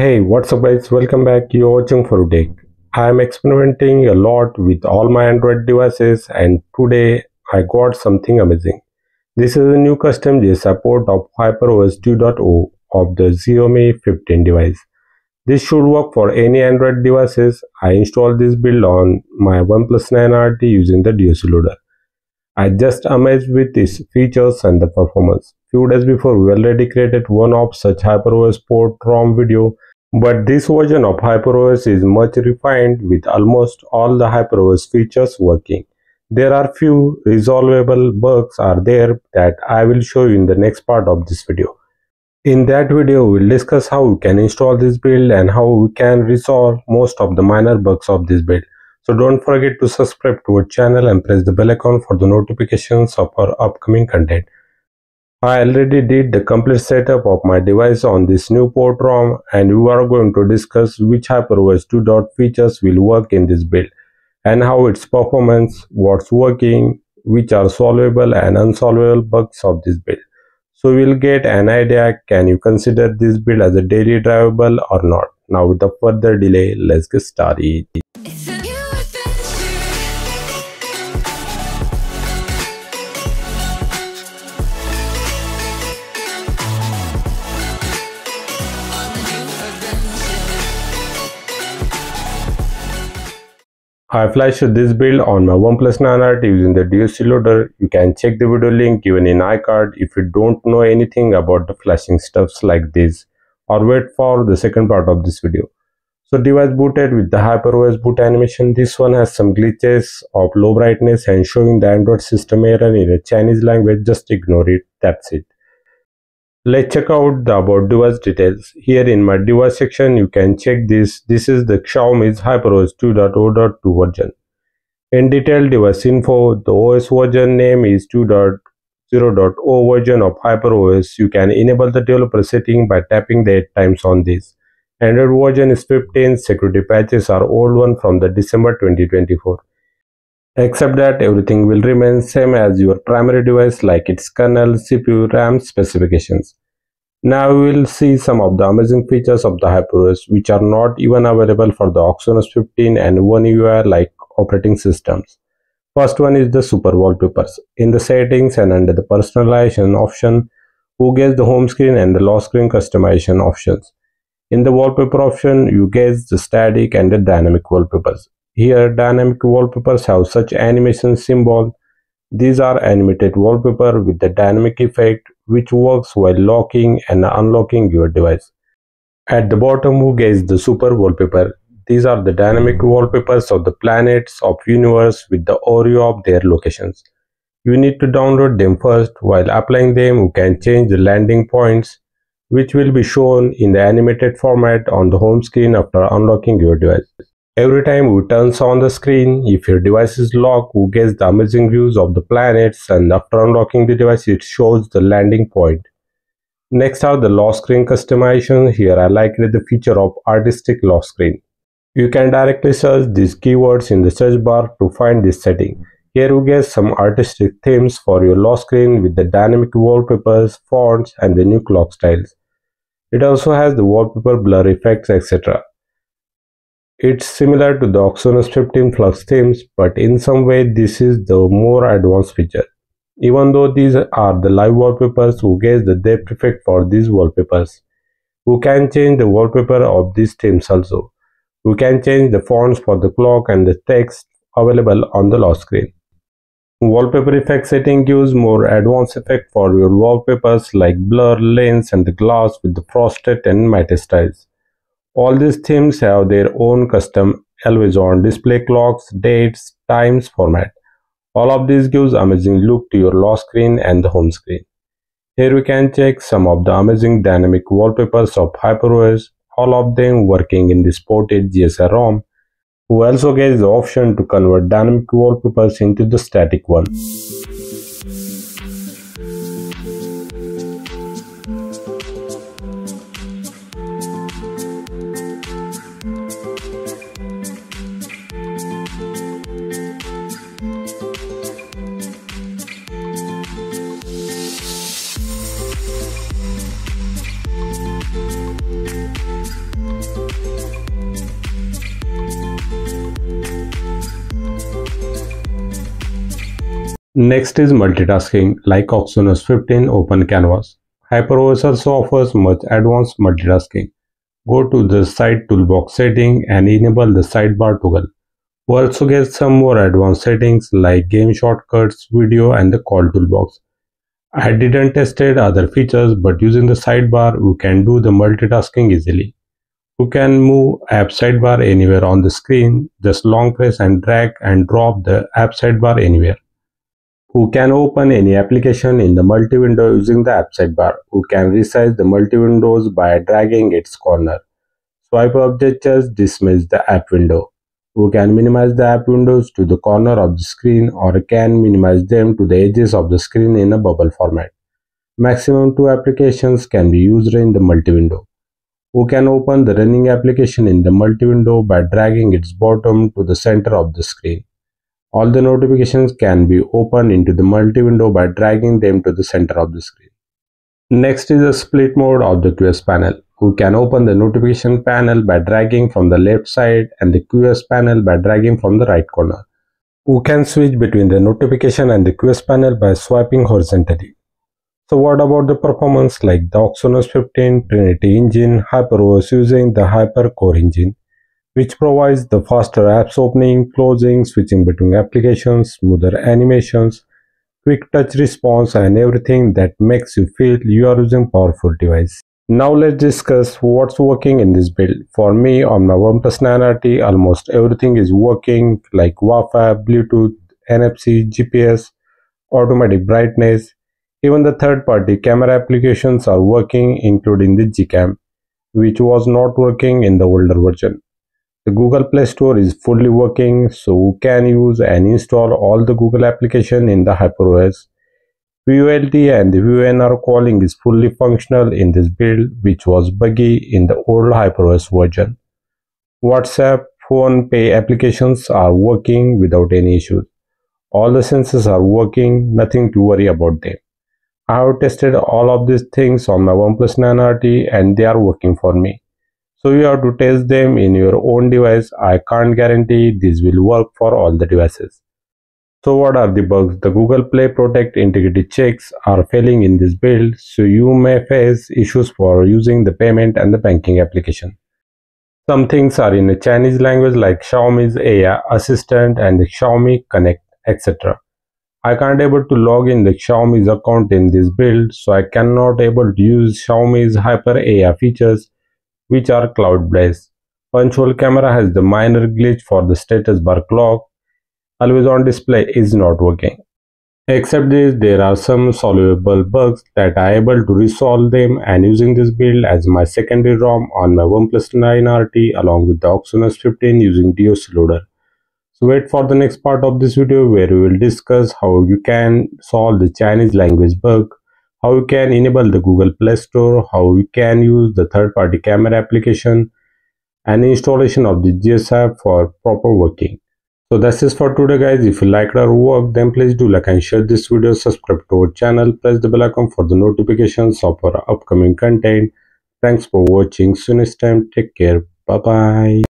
Hey, what's up guys? Welcome back. You're watching for Tech. I'm experimenting a lot with all my Android devices and today I got something amazing. This is a new custom GSI port of HyperOS 2.0 of the Xiaomi 15 device. This should work for any Android devices. I installed this build on my OnePlus 9RT using the DSU loader. I just amazed with its features and the performance. Few days before we already created one of such HyperOS port ROM video but this version of HyperOS is much refined with almost all the HyperOS features working. There are few resolvable bugs are there that I will show you in the next part of this video. In that video, we'll discuss how we can install this build and how we can resolve most of the minor bugs of this build. So don't forget to subscribe to our channel and press the bell icon for the notifications of our upcoming content. I already did the complete setup of my device on this new port ROM and we are going to discuss which HyperOS 2 dot features will work in this build and how its performance, what's working, which are solvable and unsolvable bugs of this build. So we'll get an idea can you consider this build as a daily drivable or not. Now without further delay, let's get started. I flashed this build on my OnePlus 9RT using the DSU loader. You can check the video link given in iCard if you don't know anything about the flashing stuffs like this or wait for the second part of this video. So device booted with the HyperOS boot animation. This one has some glitches of low brightness and showing the Android system error in a Chinese language. Just ignore it. That's it. Let's check out the about device details. Here in my device section, you can check this. This is the Xiaomi's HyperOS 2.0.2 version. In detail device info, the OS version name is 2.0.0 version of HyperOS. You can enable the developer setting by tapping the 8 times on this. Android version is 15. Security patches are old one from the December 2024 except that everything will remain same as your primary device like its kernel, CPU, RAM specifications. Now we will see some of the amazing features of the HyperOS which are not even available for the OxygenOS 15 and One UI like operating systems. First one is the super wallpapers. In the settings and under the personalization option, you get the home screen and the lock screen customization options. In the wallpaper option, you get the static and the dynamic wallpapers. Here dynamic wallpapers have such animation symbol. These are animated wallpaper with the dynamic effect which works while locking and unlocking your device. At the bottom we get the super wallpaper. These are the dynamic wallpapers of the planets of universe with the Oreo of their locations. You need to download them first. While applying them, you can change the landing points which will be shown in the animated format on the home screen after unlocking your device. Every time we turns on the screen, if your device is locked, we get the amazing views of the planets and after unlocking the device, it shows the landing point. Next are the lock screen customization. Here I like the feature of artistic lock screen. You can directly search these keywords in the search bar to find this setting. Here you get some artistic themes for your lock screen with the dynamic wallpapers, fonts and the new clock styles. It also has the wallpaper blur effects etc. It's similar to the OxygenOS 15 Flux themes, but in some way this is the more advanced feature. Even though these are the live wallpapers, who gets the depth effect for these wallpapers. We can change the wallpaper of these themes also. We can change the fonts for the clock and the text available on the lock screen. Wallpaper effect setting gives more advanced effect for your wallpapers like blur, lens and the glass with the frosted and matte styles. All these themes have their own custom always on display clocks, dates, times format. All of these gives amazing look to your lock screen and the home screen. Here we can check some of the amazing dynamic wallpapers of HyperOS, all of them working in the ported GSI ROM. who also get the option to convert dynamic wallpapers into the static one. Next is multitasking like OxygenOS 15 Open Canvas. HyperOS also offers much advanced multitasking. Go to the side toolbox setting and enable the sidebar toggle. We also get some more advanced settings like game shortcuts, video and the call toolbox. I didn't tested other features but using the sidebar we can do the multitasking easily. You can move app sidebar anywhere on the screen, just long press and drag and drop the app sidebar anywhere. Who can open any application in the multi-window using the app sidebar. Who can resize the multi-windows by dragging its corner. Swipe up gestures dismiss the app window. Who can minimize the app windows to the corner of the screen or can minimize them to the edges of the screen in a bubble format. Maximum two applications can be used in the multi-window. Who can open the running application in the multi-window by dragging its bottom to the center of the screen. All the notifications can be opened into the multi-window by dragging them to the center of the screen. Next is the split mode of the QS panel. We can open the notification panel by dragging from the left side and the QS panel by dragging from the right corner. We can switch between the notification and the QS panel by swiping horizontally. So what about the performance like the OxygenOS 15 Trinity engine HyperOS using the HyperCore engine which provides the faster apps opening, closing, switching between applications, smoother animations, quick touch response and everything that makes you feel you are using powerful device. Now let's discuss what's working in this build. For me on my OnePlus 9RT almost everything is working like Wi-Fi, Bluetooth, NFC, GPS, automatic brightness. Even the third-party camera applications are working including the Gcam which was not working in the older version. The Google Play Store is fully working, so you can use and install all the Google application in the HyperOS. VoLTE and the VoNR calling is fully functional in this build, which was buggy in the old HyperOS version. WhatsApp, PhonePe applications are working without any issues. All the sensors are working, nothing to worry about them. I have tested all of these things on my OnePlus 9RT and they are working for me. So you have to test them in your own device. I can't guarantee this will work for all the devices. So what are the bugs? The Google Play Protect integrity checks are failing in this build, so you may face issues for using the payment and the banking application. Some things are in a Chinese language like Xiaomi's AI Assistant and the Xiaomi Connect, etc. I can't able to log in the Xiaomi's account in this build, so I cannot able to use Xiaomi's Hyper AI features which are cloud-based. Punch camera has the minor glitch for the status bar clock. Always on display is not working. Except this, there are some solvable bugs that I able to resolve them and using this build as my secondary ROM on my OnePlus 9RT along with the OxygenOS 15 using DSU loader. So wait for the next part of this video where we will discuss how you can solve the Chinese language bug how you can enable the Google Play Store, how you can use the third-party camera application, and installation of the GS app for proper working. So that's it for today guys. If you liked our work then please do like and share this video, subscribe to our channel, press the bell icon for the notifications of our upcoming content. Thanks for watching. See you next time. Take care. Bye bye.